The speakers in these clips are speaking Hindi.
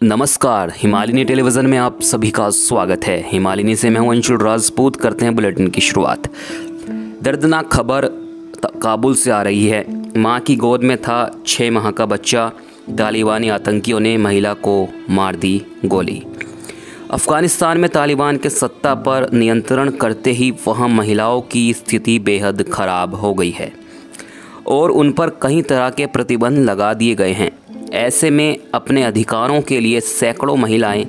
नमस्कार, हिमालिनी टेलीविज़न में आप सभी का स्वागत है। हिमालिनी से मैं हूँ अंशुल राजपूत, करते हैं बुलेटिन की शुरुआत। दर्दनाक खबर काबुल से आ रही है। माँ की गोद में था छः माह का बच्चा। तालिबानी आतंकियों ने महिला को मार दी गोली। अफ़गानिस्तान में तालिबान के सत्ता पर नियंत्रण करते ही वहाँ महिलाओं की स्थिति बेहद खराब हो गई है। और उन पर कई तरह के प्रतिबंध लगा दिए गए हैं। ऐसे में अपने अधिकारों के लिए सैकड़ों महिलाएँ,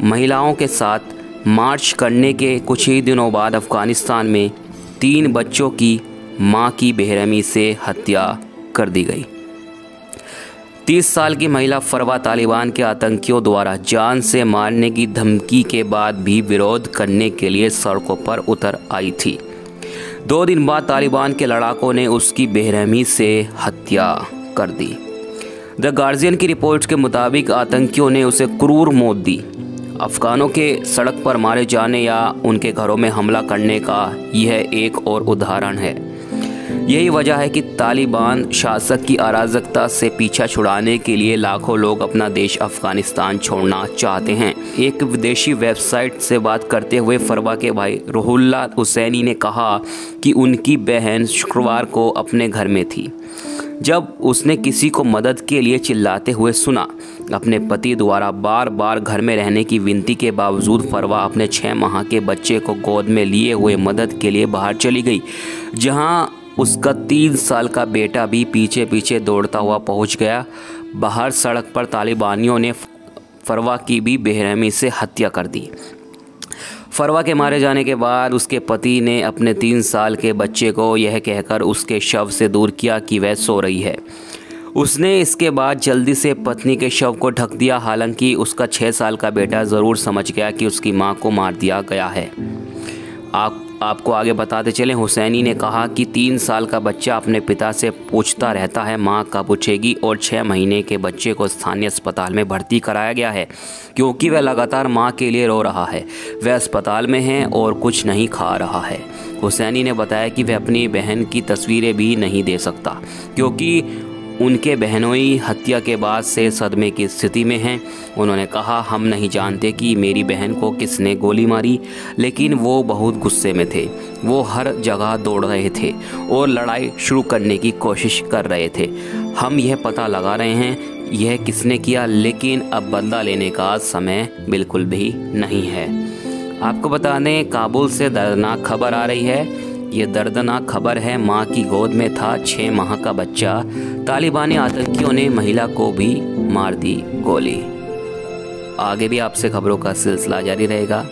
महिलाओं के साथ मार्च करने के कुछ ही दिनों बाद अफ़गानिस्तान में तीन बच्चों की माँ की बेरहमी से हत्या कर दी गई। तीस साल की महिला फरवा तालिबान के आतंकियों द्वारा जान से मारने की धमकी के बाद भी विरोध करने के लिए सड़कों पर उतर आई थी। दो दिन बाद तालिबान के लड़ाकों ने उसकी बेरहमी से हत्या कर दी। द गार्जियन की रिपोर्ट के मुताबिक आतंकियों ने उसे क्रूर मौत दी। अफगानों के सड़क पर मारे जाने या उनके घरों में हमला करने का यह एक और उदाहरण है। यही वजह है कि तालिबान शासक की अराजकता से पीछा छुड़ाने के लिए लाखों लोग अपना देश अफ़गानिस्तान छोड़ना चाहते हैं। एक विदेशी वेबसाइट से बात करते हुए फरवा के भाई रोहुल्ला हुसैनी ने कहा कि उनकी बहन शुक्रवार को अपने घर में थी। जब उसने किसी को मदद के लिए चिल्लाते हुए सुना, अपने पति द्वारा बार बार घर में रहने की विनती के बावजूद फरवा अपने छः माह के बच्चे को गोद में लिए हुए मदद के लिए बाहर चली गई, जहाँ उसका तीन साल का बेटा भी पीछे पीछे दौड़ता हुआ पहुँच गया। बाहर सड़क पर तालिबानियों ने फरवा की भी बेरहमी से हत्या कर दी। फरवा के मारे जाने के बाद उसके पति ने अपने तीन साल के बच्चे को यह कहकर उसके शव से दूर किया कि वह सो रही है। उसने इसके बाद जल्दी से पत्नी के शव को ढक दिया, हालाँकि उसका छः साल का बेटा ज़रूर समझ गया कि उसकी माँ को मार दिया गया है। आप आपको आगे बताते चलें, हुसैनी ने कहा कि तीन साल का बच्चा अपने पिता से पूछता रहता है, माँ कब पूछेगी और छः महीने के बच्चे को स्थानीय अस्पताल में भर्ती कराया गया है, क्योंकि वह लगातार माँ के लिए रो रहा है। वह अस्पताल में है और कुछ नहीं खा रहा है। हुसैनी ने बताया कि वह अपनी बहन की तस्वीरें भी नहीं दे सकता, क्योंकि उनके बहनोई हत्या के बाद से सदमे की स्थिति में हैं। उन्होंने कहा, हम नहीं जानते कि मेरी बहन को किसने गोली मारी, लेकिन वो बहुत गुस्से में थे। वो हर जगह दौड़ रहे थे और लड़ाई शुरू करने की कोशिश कर रहे थे। हम यह पता लगा रहे हैं, यह किसने किया, लेकिन अब बदला लेने का समय बिल्कुल भी नहीं है। आपको बता दें, काबुल से दर्दनाक खबर आ रही है। ये दर्दनाक खबर है, माँ की गोद में था छः माह का बच्चा। तालिबानी आतंकियों ने महिला को भी मार दी गोली। आगे भी आपसे खबरों का सिलसिला जारी रहेगा।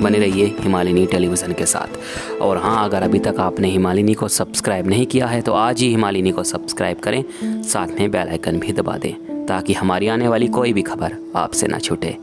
बने रहिए हिमालिनी टेलीविज़न के साथ। और हाँ अगर अभी तक आपने हिमालिनी को सब्सक्राइब नहीं किया है तो आज ही हिमालिनी को सब्सक्राइब करें। साथ में बेल आइकन भी दबा दें, ताकि हमारी आने वाली कोई भी खबर आपसे ना छूटे।